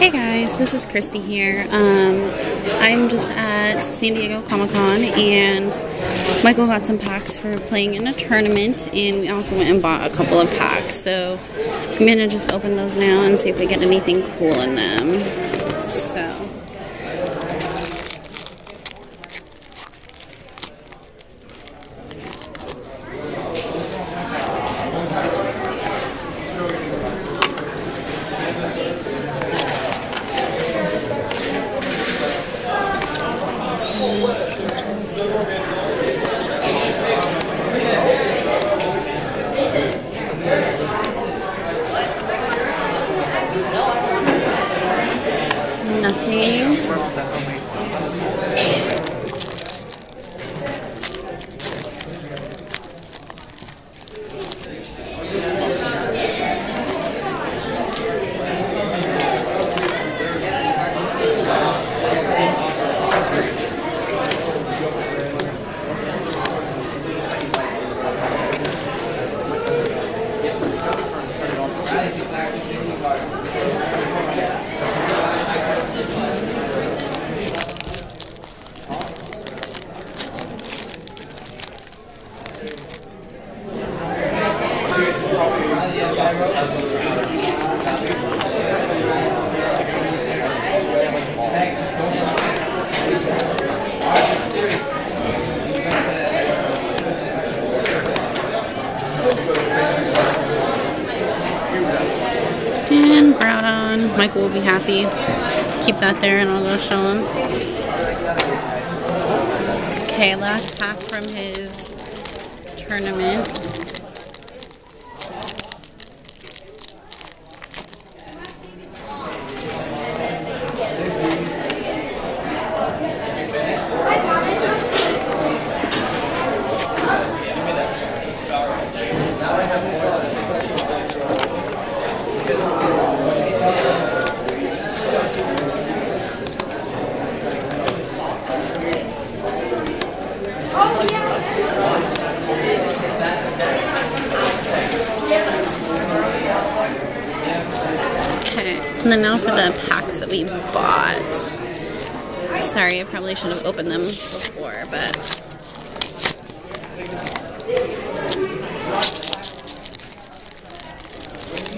Hey guys, this is Kristi here. Um, I'm just at San Diego Comic Con and Michael got some packs for playing in a tournament and we also went and bought a couple of packs. So I'm gonna just open those now and see if we get anything cool in them. So. Nothing. And Groudon. Michael will be happy. Keep that there and I'll go show him. Okay, last pack from his tournament. Okay, and then now for the packs that we bought. Sorry, I probably should have opened them before, but.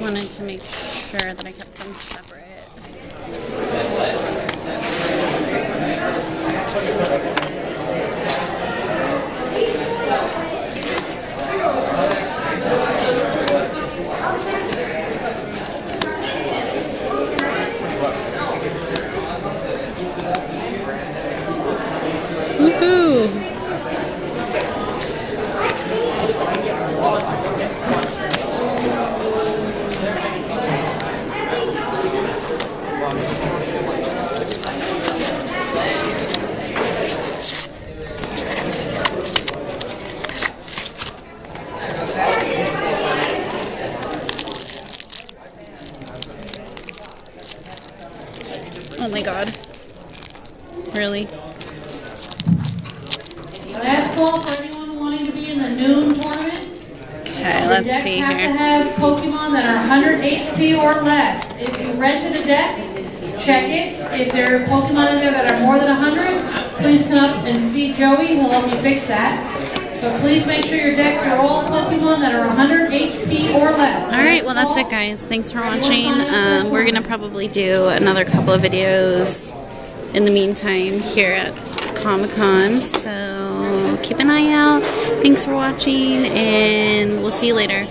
Wanted to make sure that I kept them separate. Oh my god. Really? Last call for anyone wanting to be in the noon tournament. Okay, let's Your see decks have to have Pokemon that are 100 HP or less. If you rented a deck, check it. If there are Pokemon in there that are more than 100, please come up and see Joey, he'll help you fix that. But please make sure your decks are all Pokemon that are 100 HP or less. Alright, well that's it guys. Thanks for watching. Um, we're gonna probably do another couple of videos in the meantime here at Comic Con. So keep an eye out. Thanks for watching and we'll see you later.